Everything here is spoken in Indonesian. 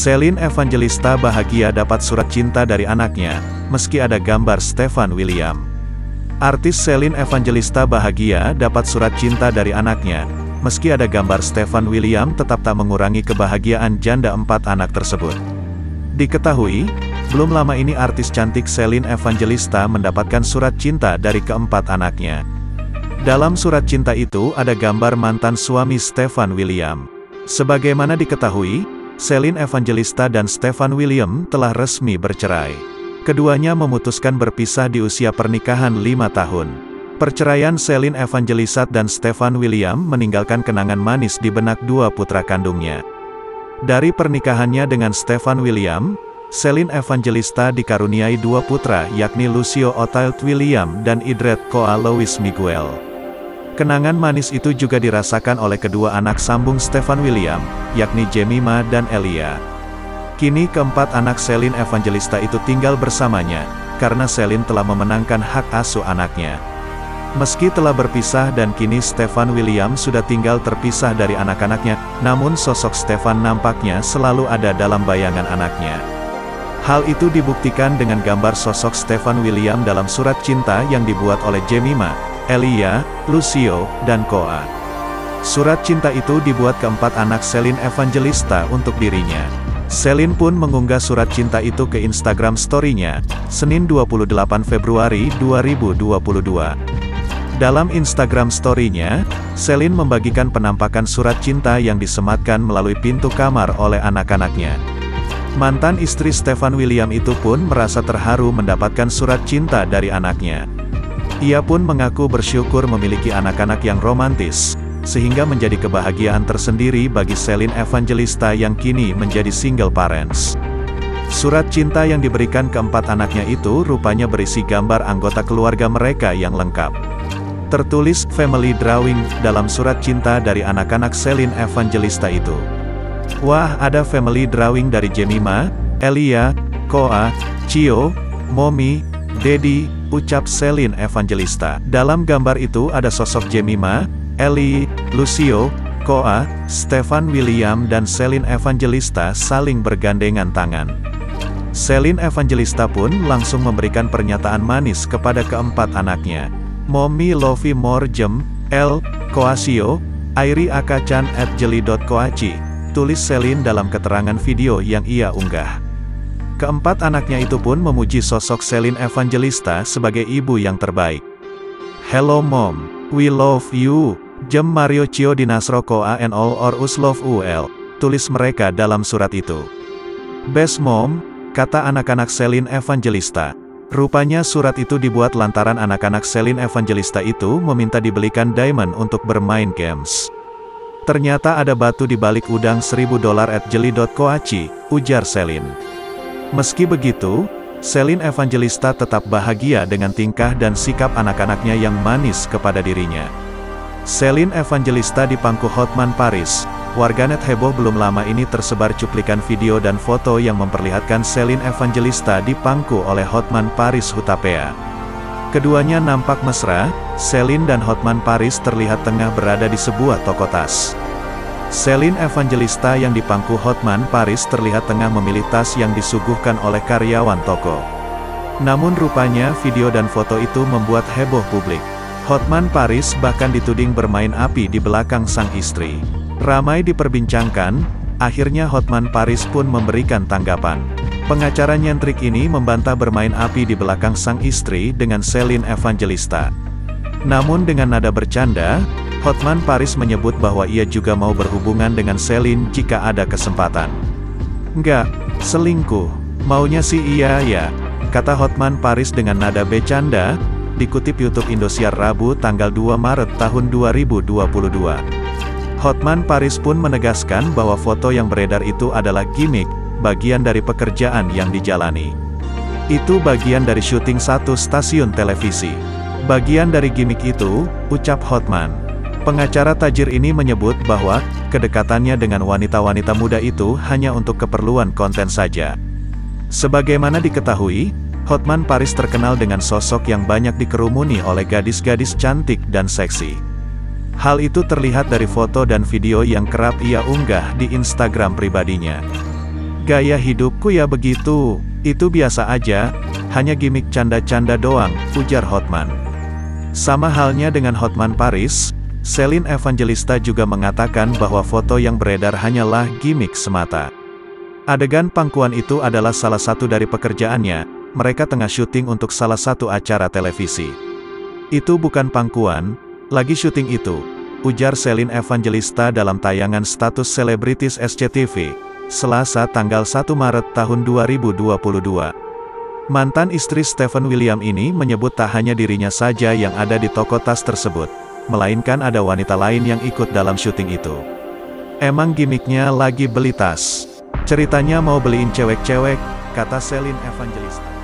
Celine Evangelista bahagia dapat surat cinta dari anaknya, meski ada gambar Stefan William. Artis Celine Evangelista bahagia dapat surat cinta dari anaknya, meski ada gambar Stefan William tetap tak mengurangi kebahagiaan janda empat anak tersebut. Diketahui, belum lama ini artis cantik Celine Evangelista mendapatkan surat cinta dari keempat anaknya. Dalam surat cinta itu ada gambar mantan suami Stefan William. Sebagaimana diketahui, Celine Evangelista dan Stefan William telah resmi bercerai. Keduanya memutuskan berpisah di usia pernikahan lima tahun. Perceraian Celine Evangelista dan Stefan William meninggalkan kenangan manis di benak dua putra kandungnya. Dari pernikahannya dengan Stefan William, Celine Evangelista dikaruniai dua putra yakni Lucio Otile William dan Idret Koa Louis Miguel. Kenangan manis itu juga dirasakan oleh kedua anak sambung Stefan William, yakni Jemima dan Elia. Kini keempat anak Celine Evangelista itu tinggal bersamanya, karena Celine telah memenangkan hak asuh anaknya. Meski telah berpisah dan kini Stefan William sudah tinggal terpisah dari anak-anaknya, namun sosok Stefan nampaknya selalu ada dalam bayangan anaknya. Hal itu dibuktikan dengan gambar sosok Stefan William dalam surat cinta yang dibuat oleh Jemima, Elia, Lucio, dan Koa. Surat cinta itu dibuat keempat anak Celine Evangelista untuk dirinya. Celine pun mengunggah surat cinta itu ke Instagram story-nya, Senin 28 Februari 2022. Dalam Instagram story-nya, Celine membagikan penampakan surat cinta yang disematkan melalui pintu kamar oleh anak-anaknya. Mantan istri Stefan William itu pun merasa terharu mendapatkan surat cinta dari anaknya. Ia pun mengaku bersyukur memiliki anak-anak yang romantis, sehingga menjadi kebahagiaan tersendiri bagi Celine Evangelista yang kini menjadi single parents. Surat cinta yang diberikan keempat anaknya itu rupanya berisi gambar anggota keluarga mereka yang lengkap. Tertulis family drawing dalam surat cinta dari anak-anak Celine Evangelista itu. Wah, ada family drawing dari Jemima, Elia, Koa, Cio, Momi, Dedi, ucap Celine Evangelista. Dalam gambar itu ada sosok Jemima, Eli, Lucio, Koa, Stefan William dan Celine Evangelista saling bergandengan tangan. Celine Evangelista pun langsung memberikan pernyataan manis kepada keempat anaknya. Momi Lovi Morjem, L, Koasio, Airi Akacan at jeli.koaci tulis Selin dalam keterangan video yang ia unggah. Keempat anaknya itu pun memuji sosok Selin Evangelista sebagai ibu yang terbaik. Hello mom, we love you, Jem Mario Cio Dinasro Koa and all or us love ul, tulis mereka dalam surat itu. Best mom, kata anak-anak Selin Evangelista. Rupanya surat itu dibuat lantaran anak-anak Selin Evangelista itu meminta dibelikan diamond untuk bermain games. Ternyata ada batu di balik udang 1000 dolar at jeli.koaci, ujar Selin. Meski begitu, Selin Evangelista tetap bahagia dengan tingkah dan sikap anak-anaknya yang manis kepada dirinya. Selin Evangelista di pangku Hotman Paris, warganet heboh belum lama ini tersebar cuplikan video dan foto yang memperlihatkan Selin Evangelista di pangku oleh Hotman Paris Hutapea. Keduanya nampak mesra, Celine dan Hotman Paris terlihat tengah berada di sebuah toko tas. Celine Evangelista yang dipangku Hotman Paris terlihat tengah memilih tas yang disuguhkan oleh karyawan toko. Namun rupanya video dan foto itu membuat heboh publik. Hotman Paris bahkan dituding bermain api di belakang sang istri. Ramai diperbincangkan, akhirnya Hotman Paris pun memberikan tanggapan. Pengacara nyentrik ini membantah bermain api di belakang sang istri dengan Celine Evangelista. Namun dengan nada bercanda, Hotman Paris menyebut bahwa ia juga mau berhubungan dengan Celine jika ada kesempatan. Enggak, selingkuh. Maunya sih iya ya, kata Hotman Paris dengan nada bercanda, dikutip YouTube Indosiar Rabu tanggal 2 Maret tahun 2022. Hotman Paris pun menegaskan bahwa foto yang beredar itu adalah gimmick, bagian dari pekerjaan yang dijalani. Itu bagian dari syuting satu stasiun televisi. Bagian dari gimmick itu, ucap Hotman. Pengacara tajir ini menyebut bahwa, kedekatannya dengan wanita-wanita muda itu hanya untuk keperluan konten saja. Sebagaimana diketahui, Hotman Paris terkenal dengan sosok yang banyak dikerumuni oleh gadis-gadis cantik dan seksi. Hal itu terlihat dari foto dan video yang kerap ia unggah di Instagram pribadinya. Gaya hidupku ya begitu, itu biasa aja, hanya gimmick canda-canda doang, ujar Hotman. Sama halnya dengan Hotman Paris, Celine Evangelista juga mengatakan bahwa foto yang beredar hanyalah gimmick semata. Adegan pangkuan itu adalah salah satu dari pekerjaannya, mereka tengah syuting untuk salah satu acara televisi. Itu bukan pangkuan, lagi syuting itu, ujar Celine Evangelista dalam tayangan status selebritis SCTV, Selasa tanggal 1 Maret tahun 2022. Mantan istri Stephen William ini menyebut tak hanya dirinya saja yang ada di toko tas tersebut, melainkan ada wanita lain yang ikut dalam syuting itu. Emang gimmicknya lagi beli tas. Ceritanya mau beliin cewek-cewek, kata Celine Evangelista.